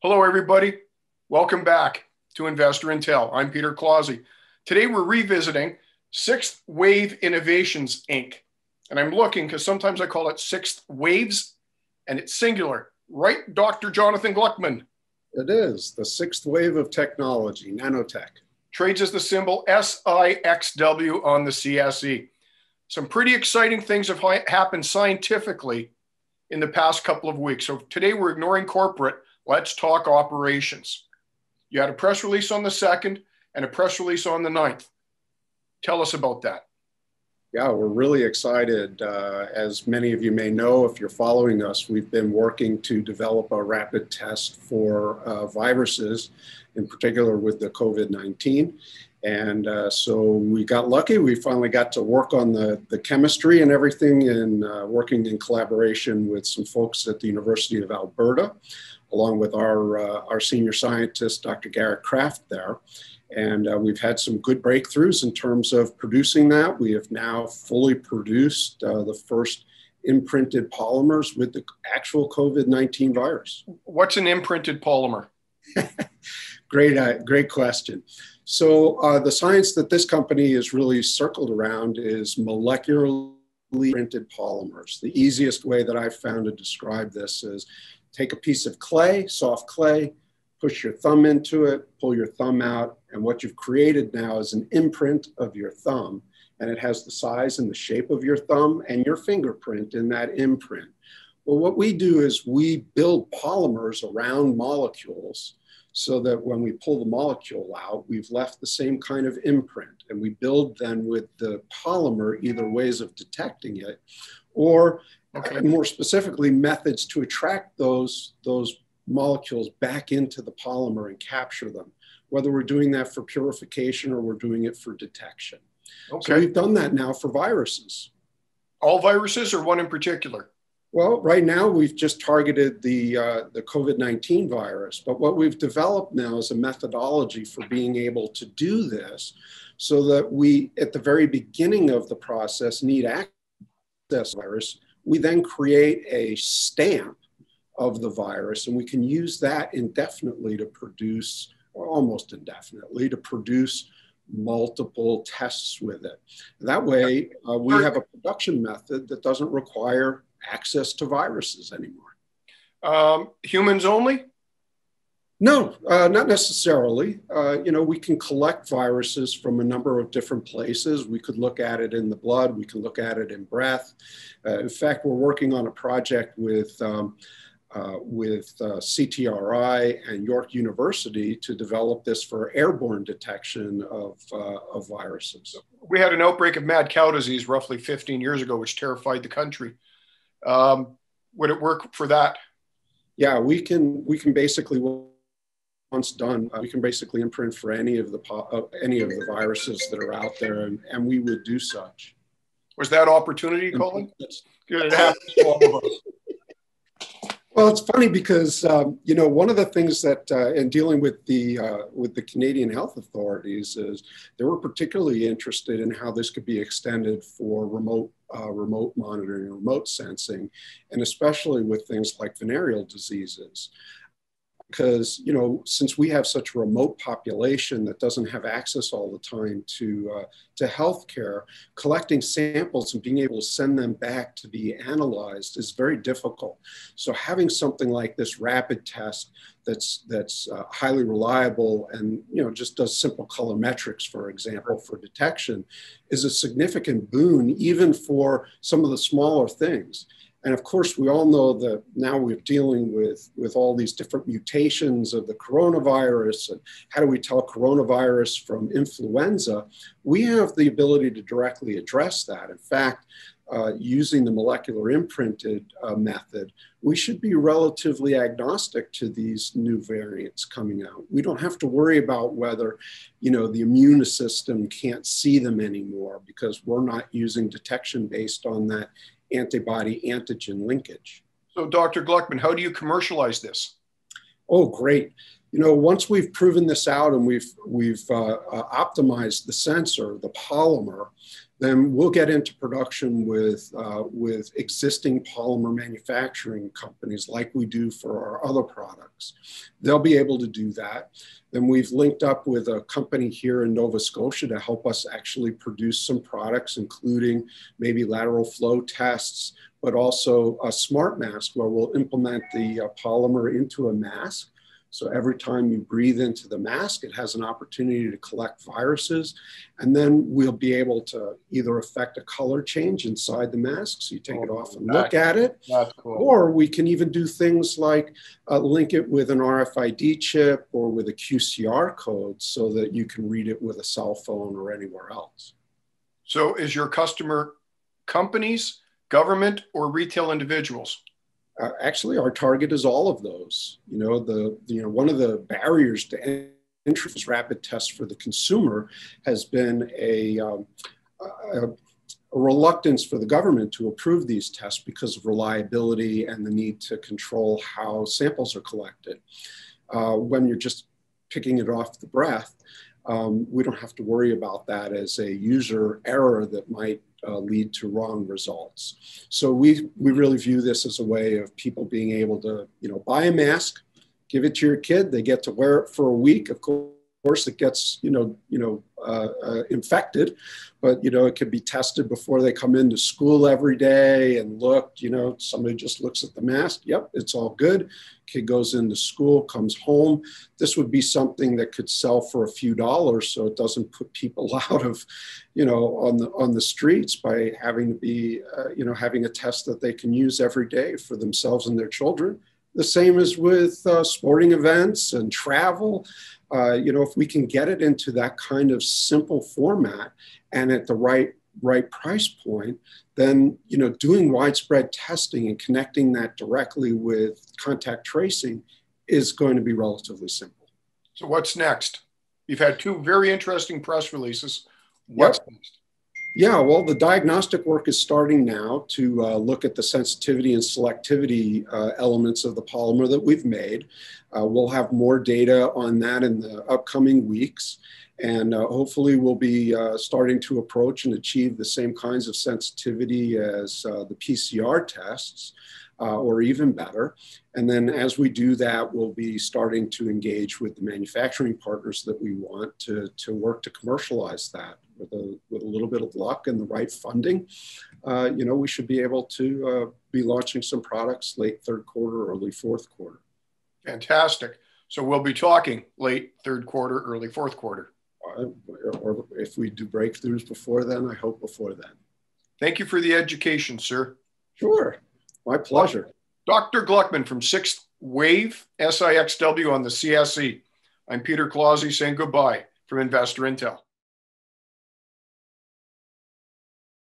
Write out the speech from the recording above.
Hello, everybody. Welcome back to Investor Intel. I'm Peter Clausi. Today we're revisiting Sixth Wave Innovations, Inc. And I'm looking because sometimes I call it Sixth Waves and it's singular. Right, Dr. Jonathan Gluckman? It is the sixth wave of technology, nanotech. Trades as the symbol SIXW on the CSE. Some pretty exciting things have happened scientifically in the past couple of weeks. So today we're ignoring corporate. Let's talk operations. You had a press release on the 2nd and a press release on the 9th. Tell us about that. Yeah, we're really excited. Uh, as many of you may know, if you're following us, we've been working to develop a rapid test for uh, viruses, in particular with the COVID 19. And uh, so we got lucky. We finally got to work on the, the chemistry and everything, and uh, working in collaboration with some folks at the University of Alberta, along with our, uh, our senior scientist, Dr. Garrett Kraft, there. And uh, we've had some good breakthroughs in terms of producing that. We have now fully produced uh, the first imprinted polymers with the actual COVID 19 virus. What's an imprinted polymer? great, uh, great question. So, uh, the science that this company is really circled around is molecularly printed polymers. The easiest way that I've found to describe this is take a piece of clay, soft clay, push your thumb into it, pull your thumb out, and what you've created now is an imprint of your thumb, and it has the size and the shape of your thumb and your fingerprint in that imprint. Well, what we do is we build polymers around molecules so that when we pull the molecule out, we've left the same kind of imprint. And we build then with the polymer either ways of detecting it or okay. Uh, more specifically methods to attract those, those molecules back into the polymer and capture them, whether we're doing that for purification or we're doing it for detection. Okay. So we've done that now for viruses. All viruses or one in particular? Well, right now we've just targeted the, uh, the COVID 19 virus, but what we've developed now is a methodology for being able to do this so that we, at the very beginning of the process, need access virus. We then create a stamp of the virus, and we can use that indefinitely to produce, or almost indefinitely, to produce multiple tests with it. That way, uh, we have a production method that doesn't require access to viruses anymore. Um, humans only? No, uh, not necessarily. Uh, you know, we can collect viruses from a number of different places. We could look at it in the blood. We can look at it in breath. Uh, in fact, we're working on a project with um, uh, with uh, CTRI and York University to develop this for airborne detection of, uh, of viruses. We had an outbreak of mad cow disease roughly 15 years ago, which terrified the country. Um, would it work for that? Yeah, we can. We can basically once done, uh, we can basically imprint for any of the uh, any of the viruses that are out there, and, and we would do such. Was that opportunity, Colin? Good. It happens to all of us. Well, it's funny because um, you know one of the things that uh, in dealing with the uh, with the Canadian health authorities is they were particularly interested in how this could be extended for remote uh, remote monitoring, remote sensing, and especially with things like venereal diseases because you know since we have such a remote population that doesn't have access all the time to uh, to healthcare, collecting samples and being able to send them back to be analyzed is very difficult. So having something like this rapid test that's that's uh, highly reliable and you know just does simple colorimetrics, for example, for detection, is a significant boon even for some of the smaller things. And of course, we all know that now we're dealing with, with all these different mutations of the coronavirus and how do we tell coronavirus from influenza? We have the ability to directly address that. In fact, uh, using the molecular imprinted uh, method, we should be relatively agnostic to these new variants coming out. We don't have to worry about whether, you know, the immune system can't see them anymore because we're not using detection based on that antibody antigen linkage. So, Dr. Gluckman, how do you commercialize this? Oh, great. You know, once we've proven this out and we've we've uh, uh, optimized the sensor, the polymer, then we'll get into production with, uh, with existing polymer manufacturing companies like we do for our other products. They'll be able to do that. Then we've linked up with a company here in Nova Scotia to help us actually produce some products, including maybe lateral flow tests, but also a smart mask where we'll implement the uh, polymer into a mask so every time you breathe into the mask, it has an opportunity to collect viruses. And then we'll be able to either affect a color change inside the mask. So you take oh, it off and look at it. That's cool. Or we can even do things like uh, link it with an RFID chip or with a QCR code so that you can read it with a cell phone or anywhere else. So is your customer companies, government, or retail individuals? Uh, actually our target is all of those. You know, the, the you know one of the barriers to entry rapid tests for the consumer has been a, um, a, a, reluctance for the government to approve these tests because of reliability and the need to control how samples are collected. Uh, when you're just picking it off the breath, um, we don't have to worry about that as a user error that might uh, lead to wrong results. So we, we really view this as a way of people being able to, you know, buy a mask, give it to your kid, they get to wear it for a week. Of course, course it gets you know you know uh, uh, infected but you know it can be tested before they come into school every day and looked you know somebody just looks at the mask yep it's all good. Kid goes into school comes home. This would be something that could sell for a few dollars so it doesn't put people out of you know on the on the streets by having to be uh, you know having a test that they can use every day for themselves and their children the same as with uh, sporting events and travel. Uh, you know, if we can get it into that kind of simple format and at the right right price point, then you know, doing widespread testing and connecting that directly with contact tracing is going to be relatively simple. So what's next? You've had two very interesting press releases. What's yep. next? Yeah, well, the diagnostic work is starting now to uh, look at the sensitivity and selectivity uh, elements of the polymer that we've made. Uh, we'll have more data on that in the upcoming weeks. And uh, hopefully, we'll be uh, starting to approach and achieve the same kinds of sensitivity as uh, the PCR tests. or even better. And then as we do that, we'll be starting to engage with the manufacturing partners that we want to, to work to commercialize that with a, with a little bit of luck and the right funding, uh, you know, we should be able to uh, be launching some products late third quarter, early fourth quarter. Fantastic. So we'll be talking late third quarter, early fourth quarter. Uh, or if we do breakthroughs before then, I hope before then. Thank you for the education, sir. Sure. My pleasure. Dr. Gluckman from Sixth Wave SIXW on the CSE. I'm Peter Clausi saying goodbye from Investor Intel.